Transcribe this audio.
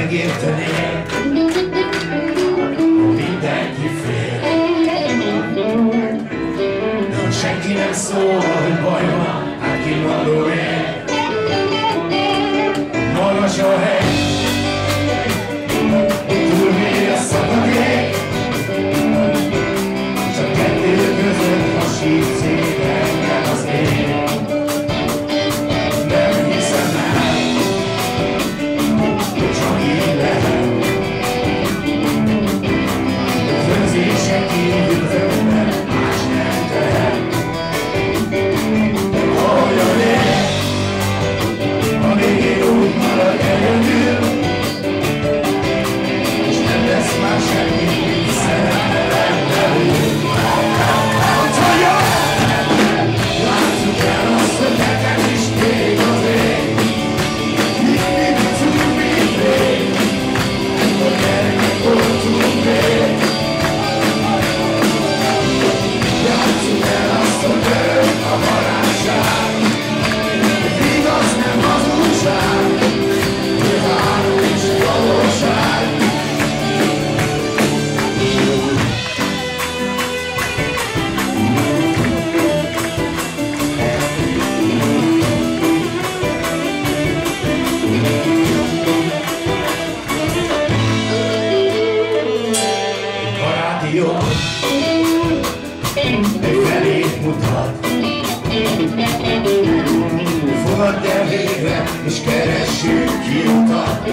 megérteni. Mindenki fél. De senki nem szól, hogy baj van, hát kiváló én. Magas a hely. felé mutat. Fogadd el végre, és keressük ki utat.